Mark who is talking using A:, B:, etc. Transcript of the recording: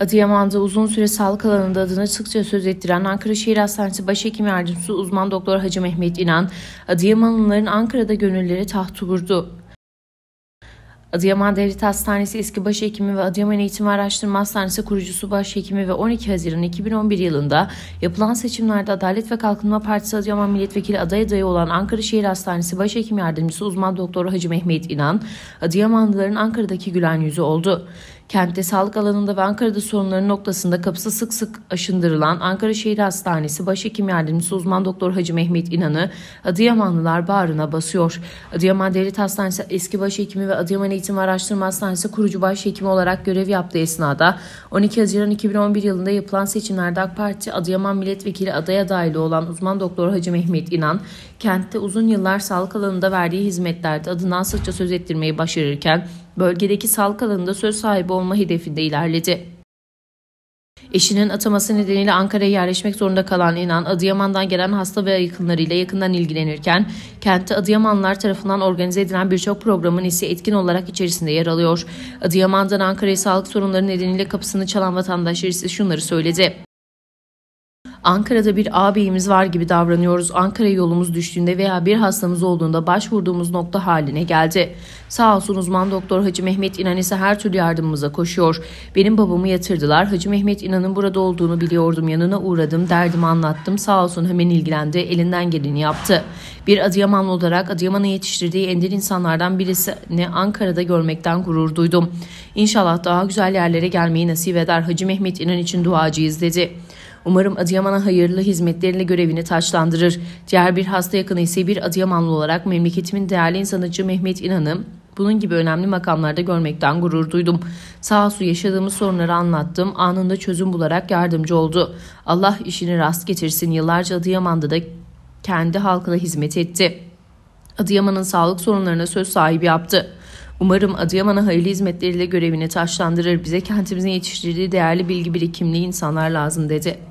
A: Adıyaman'da uzun süre sağlık alanında adına sıkça söz ettiren Ankara Şehir Hastanesi Başhekim Yardımcısı uzman doktor Hacı Mehmet İnan, Adıyamanlıların Ankara'da gönülleri taht vurdu. Adıyaman Devlet Hastanesi eski başhekimi ve Adıyaman Eğitim ve Araştırma Hastanesi kurucusu başhekimi ve 12 Haziran 2011 yılında yapılan seçimlerde Adalet ve Kalkınma Partisi Adıyaman Milletvekili aday adayı olan Ankara Şehir Hastanesi Başhekim Yardımcısı uzman doktor Hacı Mehmet İnan, Adıyamanlıların Ankara'daki gülen yüzü oldu. Kentte sağlık alanında ve Ankara'da sorunların noktasında kapısı sık sık aşındırılan Ankara Şehir Hastanesi Başhekim Yardımcısı uzman doktor Hacı Mehmet İnan'ı Adıyamanlılar bağrına basıyor. Adıyaman Devlet Hastanesi eski başhekimi ve Adıyaman Eğitim ve Araştırma Hastanesi kurucu başhekimi olarak görev yaptığı esnada 12 Haziran 2011 yılında yapılan seçimlerde AK Parti Adıyaman Milletvekili adaya dahil olan uzman doktor Hacı Mehmet İnan, kentte uzun yıllar sağlık alanında verdiği hizmetlerde adından sıkça söz ettirmeyi başarırken bölgedeki sağlık alanında söz sahibi olma hedefinde ilerledi. Eşinin ataması nedeniyle Ankara'ya yerleşmek zorunda kalan İnan, Adıyaman'dan gelen hasta ve yakınlarıyla yakından ilgilenirken, kentte Adıyamanlar tarafından organize edilen birçok programın ise etkin olarak içerisinde yer alıyor. Adıyaman'dan Ankara'ya sağlık sorunları nedeniyle kapısını çalan vatandaşlar ise şunları söyledi. Ankara'da bir ağabeyimiz var gibi davranıyoruz. Ankara yolumuz düştüğünde veya bir hastamız olduğunda başvurduğumuz nokta haline geldi. Sağ olsun uzman doktor Hacı Mehmet İnan ise her türlü yardımımıza koşuyor. Benim babamı yatırdılar. Hacı Mehmet İnan'ın burada olduğunu biliyordum. Yanına uğradım. Derdimi anlattım. Sağ olsun hemen ilgilendi. Elinden geleni yaptı. Bir Adıyamanlı olarak Adıyaman'ın yetiştirdiği ender insanlardan birisini Ankara'da görmekten gurur duydum. İnşallah daha güzel yerlere gelmeyi nasip eder. Hacı Mehmet İnan için duacıyız dedi. Umarım Adıyaman'a hayırlı hizmetleriyle görevini taçlandırır. Diğer bir hasta yakını ise bir Adıyamanlı olarak memleketimin değerli insanıcı Mehmet İnan'ı bunun gibi önemli makamlarda görmekten gurur duydum. Sağ olsun yaşadığımız sorunları anlattım. Anında çözüm bularak yardımcı oldu. Allah işini rast getirsin. Yıllarca Adıyaman'da da kendi halkına hizmet etti. Adıyaman'ın sağlık sorunlarına söz sahibi yaptı. Umarım Adıyaman'a hayırlı hizmetleriyle görevini taşlandırır. Bize kentimizin yetiştirdiği değerli bilgi birikimli insanlar lazım dedi.